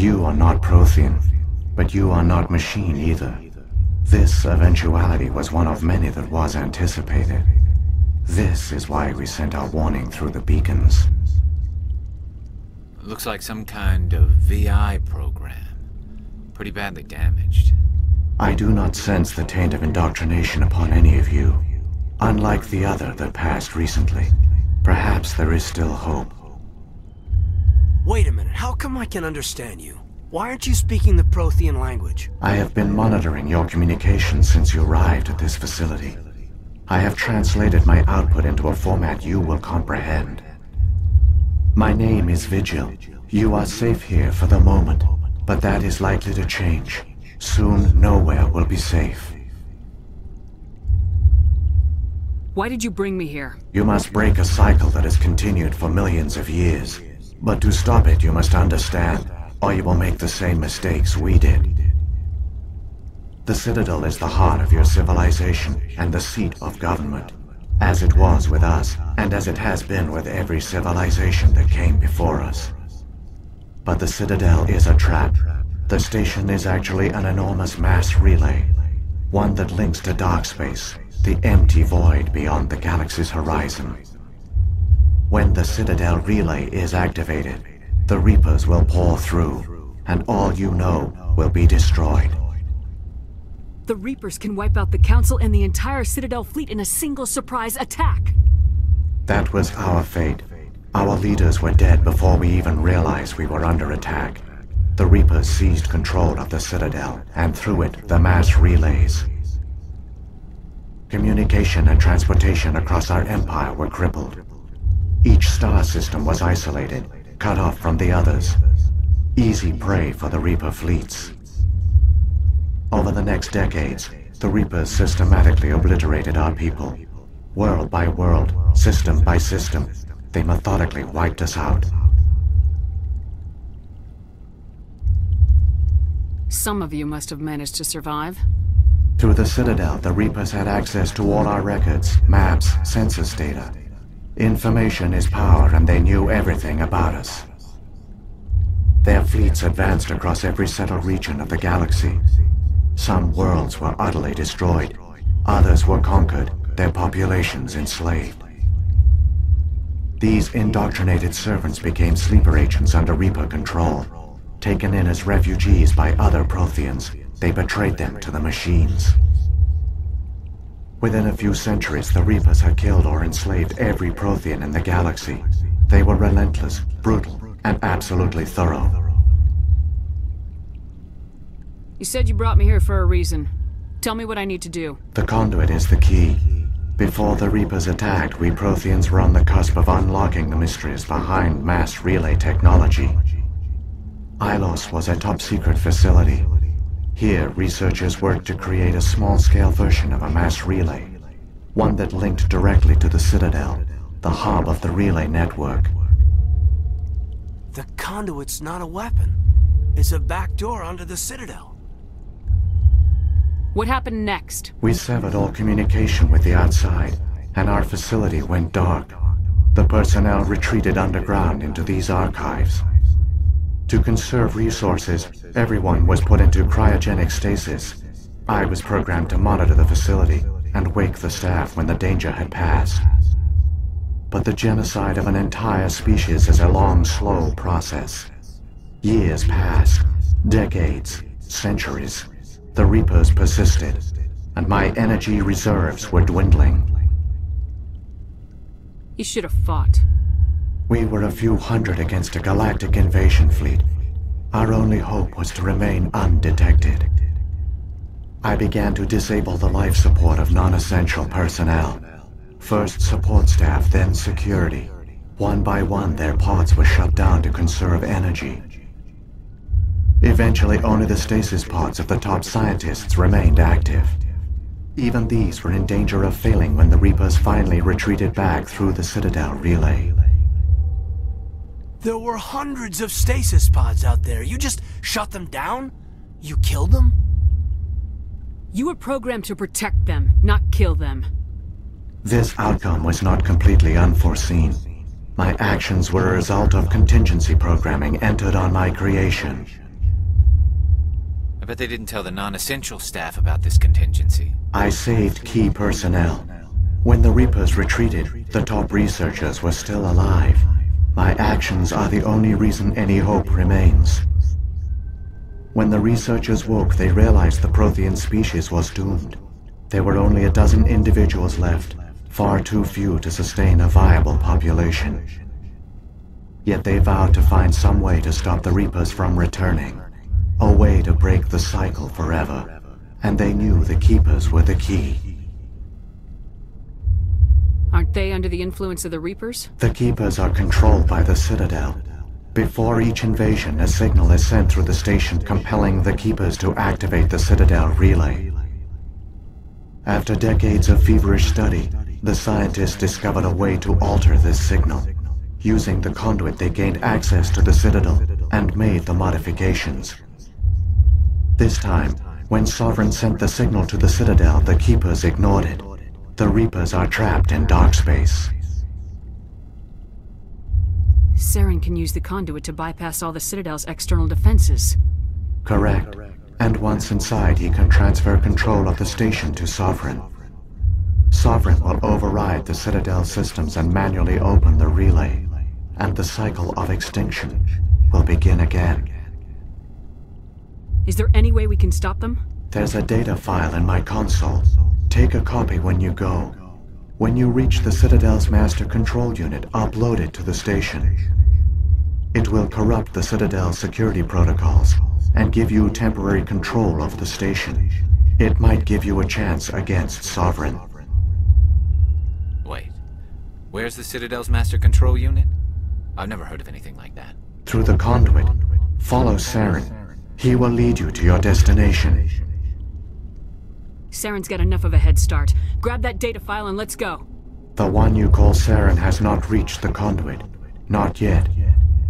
You are not Prothean, but you are not machine either. This eventuality was one of many that was anticipated. This is why we sent our warning through the beacons. Looks like some kind of VI program. Pretty badly damaged. I do not sense the taint of indoctrination upon any of you. Unlike the other that passed recently. Perhaps there is still hope. Wait a minute, how come I can understand you? Why aren't you speaking the Prothean language? I have been monitoring your communications since you arrived at this facility. I have translated my output into a format you will comprehend. My name is Vigil. You are safe here for the moment, but that is likely to change. Soon, nowhere will be safe. Why did you bring me here? You must break a cycle that has continued for millions of years. But to stop it, you must understand, or you will make the same mistakes we did. The Citadel is the heart of your civilization and the seat of government, as it was with us, and as it has been with every civilization that came before us. But the Citadel is a trap. The station is actually an enormous mass relay, one that links to dark space, the empty void beyond the galaxy's horizon. When the Citadel relay is activated, the Reapers will pour through, and all you know will be destroyed. The Reapers can wipe out the Council and the entire Citadel fleet in a single surprise attack. That was our fate. Our leaders were dead before we even realized we were under attack. The Reapers seized control of the Citadel, and through it, the mass relays. Communication and transportation across our empire were crippled. Each star system was isolated, cut off from the others. Easy prey for the Reaper fleets. Over the next decades, the Reapers systematically obliterated our people. World by world, system by system, they methodically wiped us out. Some of you must have managed to survive. Through the Citadel, the Reapers had access to all our records, maps, census data. Information is power, and they knew everything about us. Their fleets advanced across every settled region of the galaxy. Some worlds were utterly destroyed. Others were conquered, their populations enslaved. These indoctrinated servants became sleeper agents under Reaper control. Taken in as refugees by other Protheans, they betrayed them to the machines. Within a few centuries, the Reapers had killed or enslaved every Prothean in the galaxy. They were relentless, brutal, and absolutely thorough. You said you brought me here for a reason. Tell me what I need to do. The conduit is the key. Before the Reapers attacked, we Protheans were on the cusp of unlocking the mysteries behind mass relay technology. Ilos was a top-secret facility. Here, researchers worked to create a small-scale version of a mass relay. One that linked directly to the Citadel, the hub of the relay network. The conduit's not a weapon. It's a backdoor onto the Citadel. What happened next? We severed all communication with the outside, and our facility went dark. The personnel retreated underground into these archives. To conserve resources, everyone was put into cryogenic stasis. I was programmed to monitor the facility and wake the staff when the danger had passed. But the genocide of an entire species is a long, slow process. Years passed, decades, centuries. The Reapers persisted, and my energy reserves were dwindling. You should have fought. We were a few hundred against a galactic invasion fleet. Our only hope was to remain undetected. I began to disable the life support of non-essential personnel. First support staff, then security. One by one, their pods were shut down to conserve energy. Eventually, only the stasis pods of the top scientists remained active. Even these were in danger of failing when the Reapers finally retreated back through the Citadel relay. There were hundreds of stasis pods out there. You just shut them down? You killed them? You were programmed to protect them, not kill them. This outcome was not completely unforeseen. My actions were a result of contingency programming entered on my creation. I bet they didn't tell the non-essential staff about this contingency. I saved key personnel. When the Reapers retreated, the top researchers were still alive. My actions are the only reason any hope remains. When the researchers woke, they realized the Prothean species was doomed. There were only a dozen individuals left, far too few to sustain a viable population. Yet they vowed to find some way to stop the Reapers from returning. A way to break the cycle forever. And they knew the Keepers were the key. Aren't they under the influence of the Reapers? The Keepers are controlled by the Citadel. Before each invasion, a signal is sent through the station compelling the Keepers to activate the Citadel relay. After decades of feverish study, the scientists discovered a way to alter this signal. Using the conduit, they gained access to the Citadel and made the modifications. This time, when Sovereign sent the signal to the Citadel, the Keepers ignored it. The Reapers are trapped in dark space. Saren can use the conduit to bypass all the Citadel's external defenses. Correct. And once inside, he can transfer control of the station to Sovereign. Sovereign will override the Citadel systems and manually open the relay. And the cycle of extinction will begin again. Is there any way we can stop them? There's a data file in my console. Take a copy when you go. When you reach the Citadel's master control unit, upload it to the station. It will corrupt the Citadel's security protocols and give you temporary control of the station. It might give you a chance against Sovereign. Wait. Where's the Citadel's master control unit? I've never heard of anything like that. Through the conduit, follow Saren. He will lead you to your destination. Saren's got enough of a head start. Grab that data file and let's go. The one you call Saren has not reached the conduit. Not yet.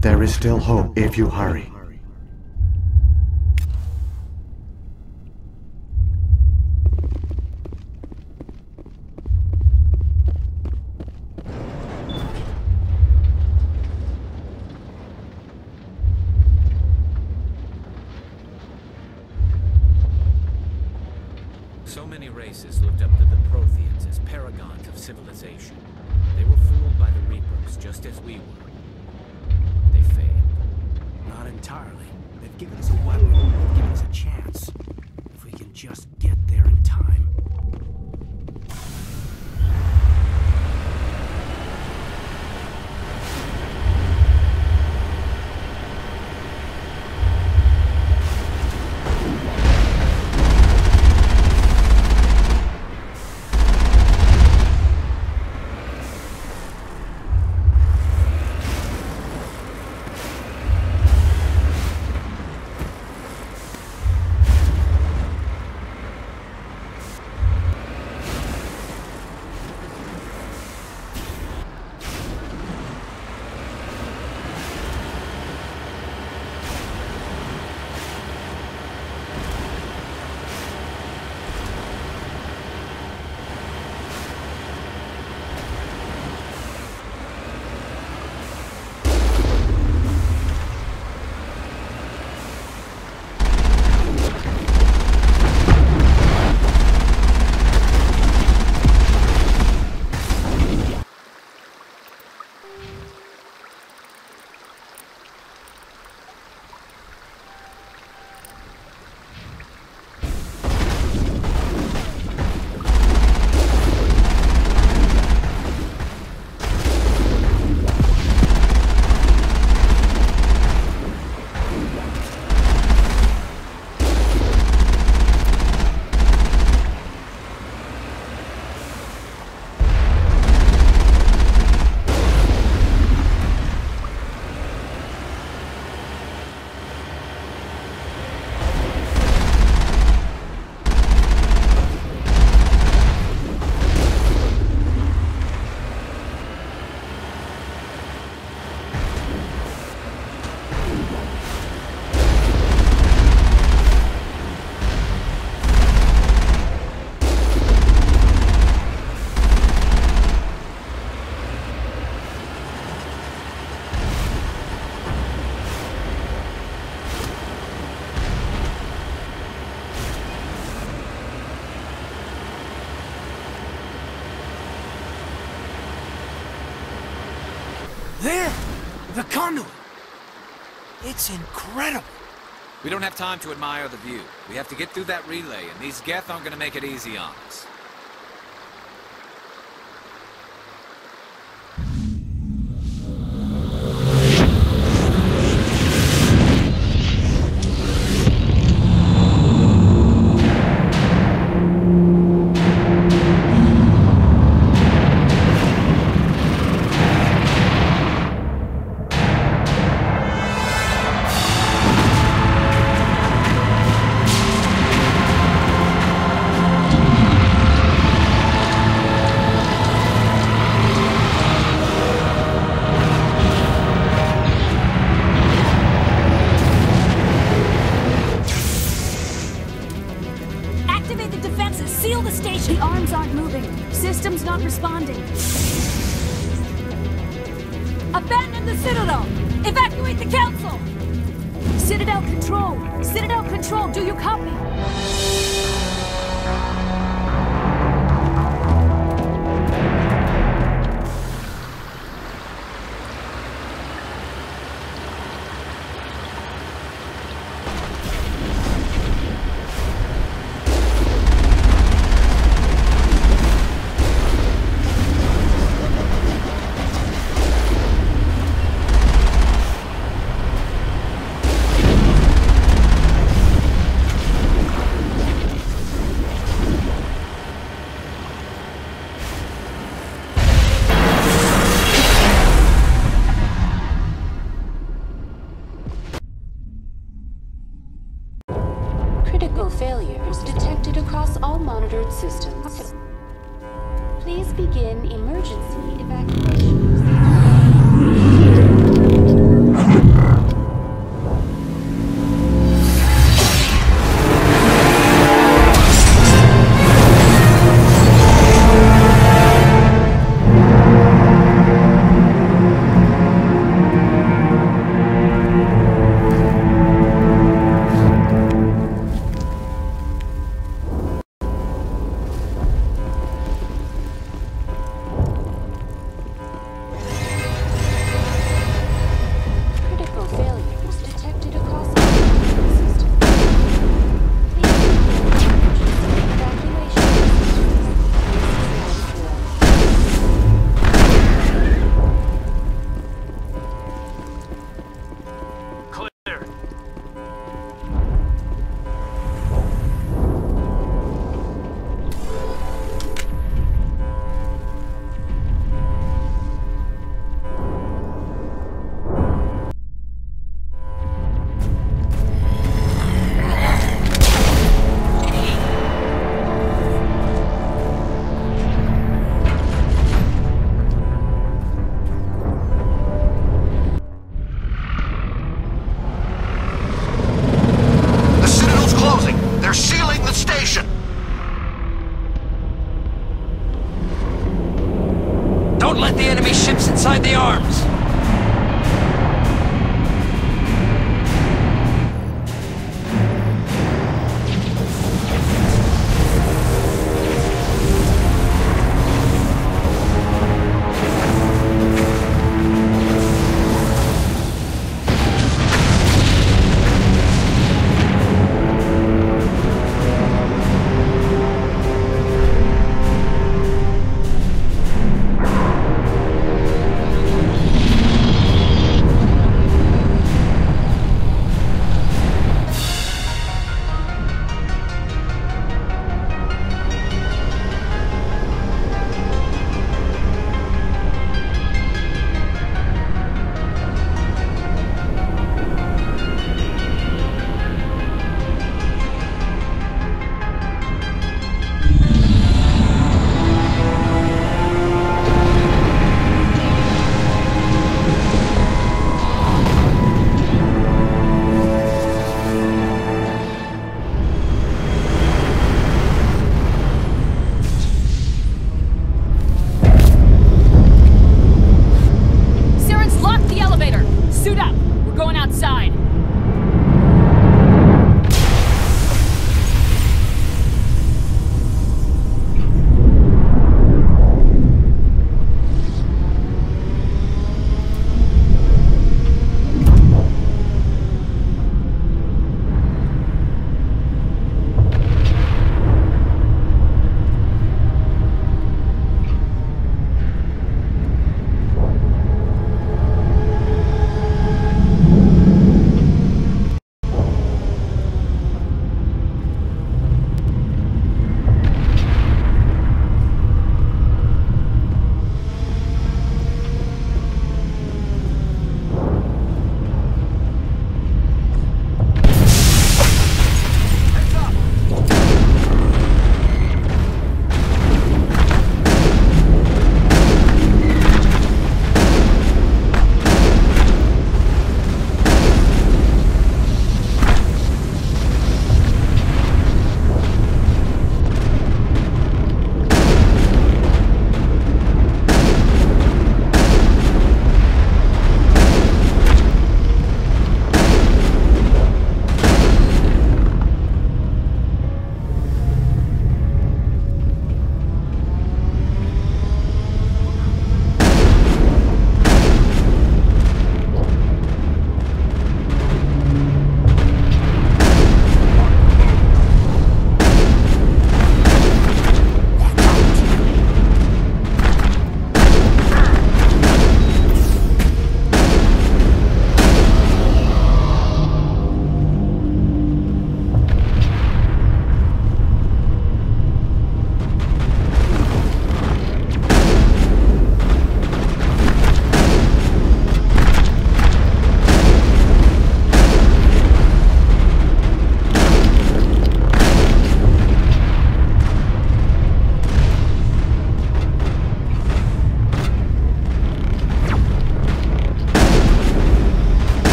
There is still hope if you hurry. Just get The conduit! It's incredible! We don't have time to admire the view. We have to get through that relay, and these Geth aren't gonna make it easy on us. Failures detected across all monitored systems. Please begin emergency evacuation.